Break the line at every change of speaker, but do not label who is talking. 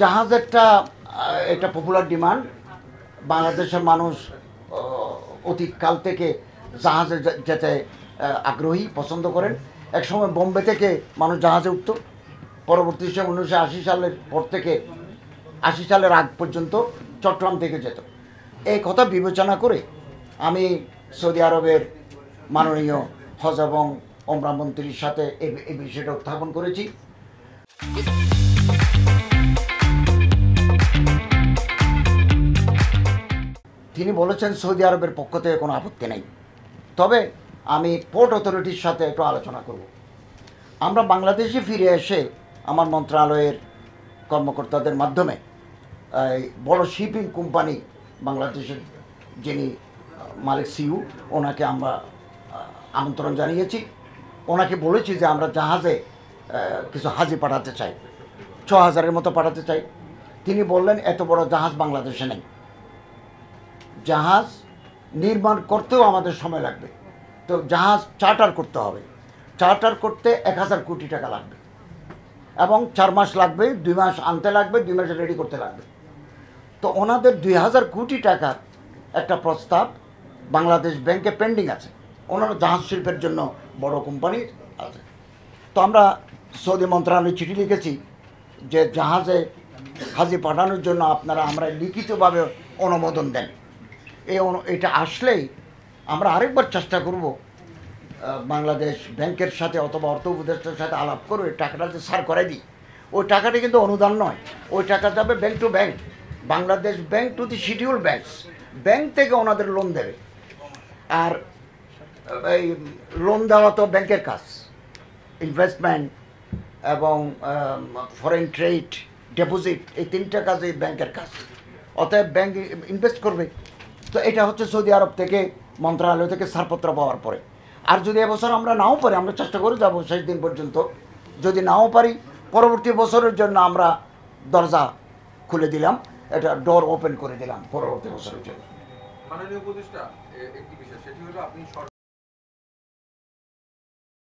জাহাজেরটা একটা popular demand বাংলাদেশের মানুষ অতীতকাল থেকে জাহাজে যেতে আগ্রহী, পছন্দ করেন। একসময় বোম্বে থেকে মানুষ জাহাজে উঠত। পরবর্তী সময় উনিশশো আশি সালের পর থেকে, আশি সালের আগ পর্যন্ত চট্টগ্রাম থেকে যেত। এই কথা বিবেচনা করে আমি সৌদি আরবের মাননীয় হজ এবং ওমরা মন্ত্রীর সাথে এই বিষয়টা উত্থাপন করেছি। তিনি বলেছেন সৌদি আরবের পক্ষ থেকে কোনো আপত্তি নেই। তবে আমি পোর্ট অথরিটির সাথে একটু আলোচনা করব। আমরা বাংলাদেশে ফিরে এসে আমার মন্ত্রণালয়ের কর্মকর্তাদের মাধ্যমে বড় শিপিং কোম্পানি বাংলাদেশের যিনি, মালিক সিউ ওনাকে আমরা আমন্ত্রণ জানিয়েছি। ওনাকে বলেছি যে আমরা জাহাজে কিছু হাজি পাঠাতে চাই। ছ হাজারের মতো পাঠাতে চাই। তিনি বললেন, এত বড় জাহাজ বাংলাদেশে নেই। জাহাজ নির্মাণ করতেও আমাদের সময় লাগবে। তো জাহাজ চার্টার করতে হবে। চার্টার করতে এক হাজার কোটি টাকা লাগবে। এবং চার মাস লাগবে, দুই মাস আনতে লাগবে, দুই মাস রেডি করতে লাগবে। তো ওনাদের দুই হাজার কোটি টাকার একটা প্রস্তাব বাংলাদেশ ব্যাংকে পেন্ডিং আছে। ওনারা জাহাজ শিল্পের জন্য বড় কোম্পানি আছে। তো আমরা সৌদি মন্ত্রণালয়ে চিঠি লিখেছি যে জাহাজে হাজি পাঠানোর জন্য আপনারা আমরা লিখিতভাবে অনুমোদন দেন। এই এটা আসলেই আমরা আরেকবার চেষ্টা করব বাংলাদেশ ব্যাংকের সাথে অথবা অর্থ উপদেষ্টার সাথে আলাপ করে ওই টাকাটা যে সার করে দিই। ওই টাকাটা কিন্তু অনুদান নয়। ওই টাকা যাবে bank to bank. Bangladesh bank to the schedule banks. Bank থেকে ওনাদের লোন দেবে। আর, এই লোন দেওয়া তো ব্যাংকের কাজ। ইনভেস্টমেন্ট এবং ফরেন ট্রেড ডিপোজিট এই তিনটা কাজই ব্যাংকের কাজ। অতএব ব্যাংক ইনভেস্ট করবে। তো এটা হচ্ছে সৌদি আরব থেকে, মন্ত্রণালয় থেকে ছাড়পত্র পাওয়ার পরে। আর যদি এবছর আমরা নাও পারি, আমরা চেষ্টা করে যাব শেষ দিন পর্যন্ত। যদি নাও পারি, পরবর্তী বছরের জন্য আমরা দরজা খুলে দিলাম, এটা ডোর ওপেন করে দিলাম পরবর্তী বছরের জন্য।